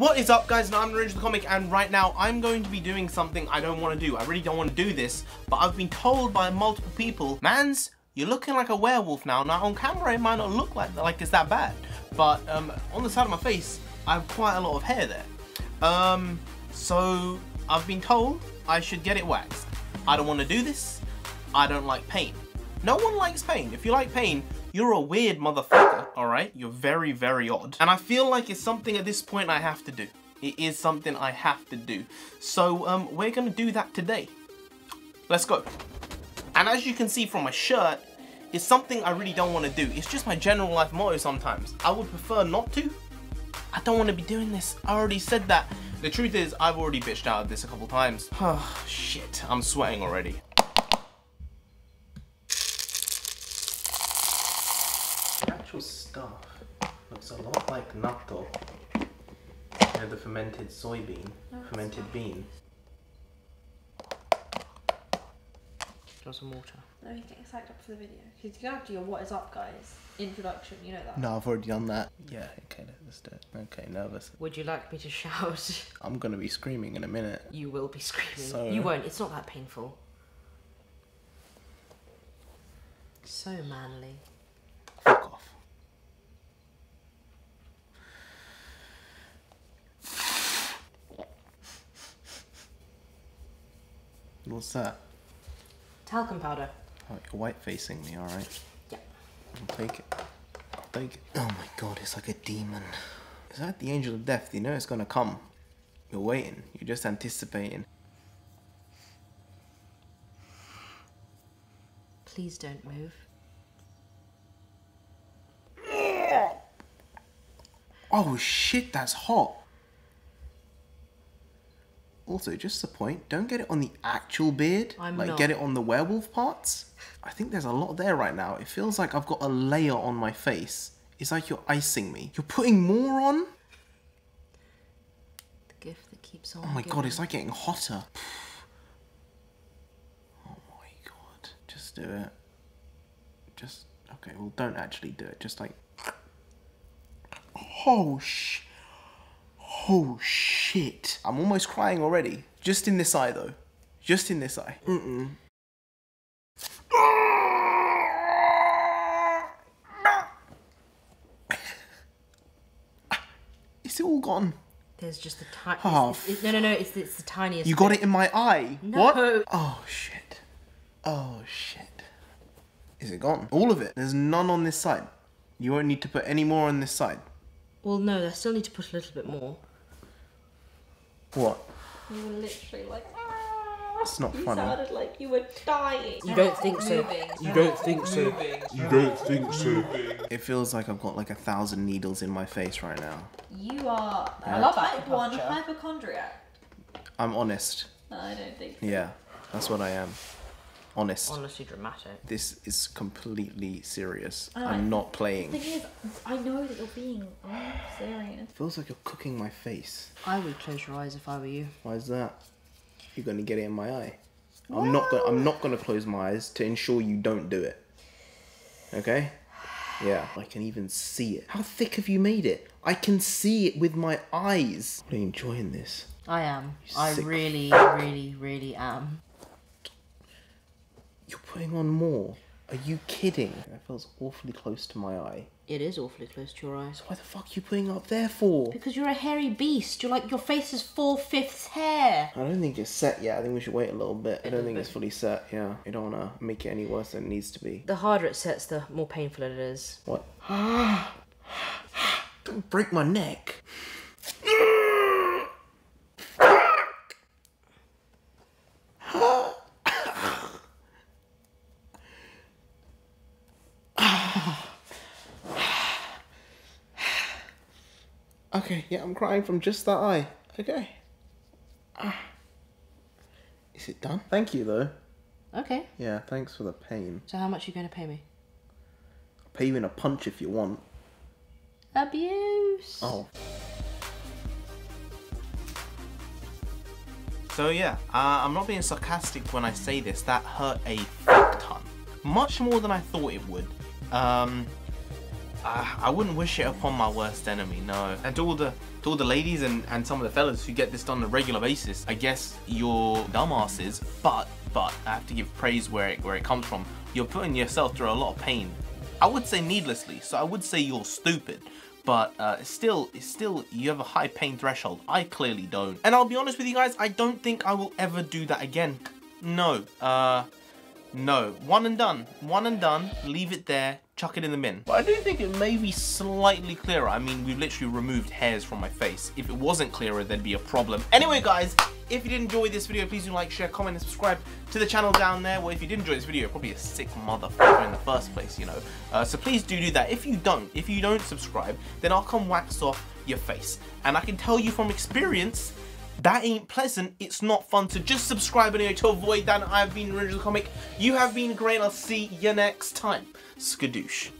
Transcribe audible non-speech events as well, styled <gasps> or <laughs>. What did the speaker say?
What is up guys, now I'm Narendra the Comic and right now I'm going to be doing something I don't want to do. I really don't want to do this, but I've been told by multiple people, Mans, you're looking like a werewolf now. Now on camera it might not look like, like it's that bad, but um, on the side of my face I have quite a lot of hair there. Um, so I've been told I should get it waxed. I don't want to do this, I don't like pain. No one likes pain. If you like pain, you're a weird motherfucker, alright? You're very, very odd. And I feel like it's something at this point I have to do. It is something I have to do. So, um, we're gonna do that today. Let's go. And as you can see from my shirt, it's something I really don't want to do. It's just my general life motto sometimes. I would prefer not to. I don't want to be doing this. I already said that. The truth is, I've already bitched out of this a couple times. Oh, <sighs> shit. I'm sweating already. Actual stuff looks a lot like natto. You know, the fermented soybean, oh, no, fermented bean. Want some water? No, he's getting psyched up for the video. Because you have to your what is up, guys introduction. You know that. No, I've already done that. Yeah, okay, let's do it. Okay, nervous. Would you like me to shout? <laughs> I'm gonna be screaming in a minute. You will be screaming. So... You won't. It's not that painful. So manly. Fuck off. What's that? Talcum powder. Oh, you're white facing me, alright? Yeah. I'll take it. I'll take it. Oh my god, it's like a demon. Is that the angel of death? You know it's gonna come. You're waiting. You're just anticipating. Please don't move. Oh shit, that's hot. Also, just a point, don't get it on the actual beard. I'm like, not. get it on the werewolf parts. I think there's a lot there right now. It feels like I've got a layer on my face. It's like you're icing me. You're putting more on? The gift that keeps on Oh my giving. god, it's like getting hotter. <sighs> Oh my god. Just do it. Just, okay, well, don't actually do it. Just like... Oh, sh... Oh shit. I'm almost crying already. Just in this eye though. Just in this eye. Mm-mm. <laughs> Is it all gone? There's just a tiny. Oh, no, no, no. It's it's the tiniest. You got bit. it in my eye. No. What? Oh shit. Oh shit. Is it gone? All of it. There's none on this side. You won't need to put any more on this side. Well, no. I still need to put a little bit more. What? You were literally like. Ah. It's not you funny. sounded like you were dying. You don't think so? You don't think so? You don't think so? It feels like I've got like a thousand needles in my face right now. You are I love type one hypochondriac. I'm honest. No, I don't think. So. Yeah, that's what I am. Honest. Honestly, dramatic. This is completely serious. I know. I'm not playing. The playing. thing is, I know that you're being serious. feels like you're cooking my face. I would close your eyes if I were you. Why is that? You're gonna get it in my eye. I'm not gonna I'm not gonna close my eyes to ensure you don't do it. Okay? Yeah. I can even see it. How thick have you made it? I can see it with my eyes. I'm enjoying this. I am. You I sick really, really, really am. Putting on more. Are you kidding? That feels awfully close to my eye. It is awfully close to your eyes. Why the fuck are you putting up there for? Because you're a hairy beast. You're like your face is four fifths hair. I don't think it's set yet. I think we should wait a little bit. I don't think it's fully set. Yeah. You don't wanna make it any worse than it needs to be. The harder it sets, the more painful it is. What? <gasps> don't break my neck. Okay, yeah, I'm crying from just that eye. Okay. Ah. Is it done? Thank you, though. Okay. Yeah, thanks for the pain. So how much are you going to pay me? I'll pay you in a punch if you want. Abuse. Oh. So yeah, uh, I'm not being sarcastic when I say this. That hurt a fuck ton, much more than I thought it would. Um, uh, I wouldn't wish it upon my worst enemy, no. And to all the to all the ladies and, and some of the fellas who get this done on a regular basis, I guess you're dumbasses, but but I have to give praise where it where it comes from. You're putting yourself through a lot of pain. I would say needlessly, so I would say you're stupid. But uh, still, still, you have a high pain threshold. I clearly don't. And I'll be honest with you guys, I don't think I will ever do that again. No. Uh, no. One and done. One and done. Leave it there. Chuck it in the bin. But I do think it may be slightly clearer. I mean, we've literally removed hairs from my face. If it wasn't clearer, there'd be a problem. Anyway, guys, if you did enjoy this video, please do like, share, comment, and subscribe to the channel down there. Well, if you did enjoy this video, probably a sick motherfucker in the first place, you know. Uh, so please do do that. If you don't, if you don't subscribe, then I'll come wax off your face. And I can tell you from experience, that ain't pleasant. It's not fun. So just subscribe anyway to avoid that. I've been Narendra Comic. You have been great. I'll see you next time. Skadoosh.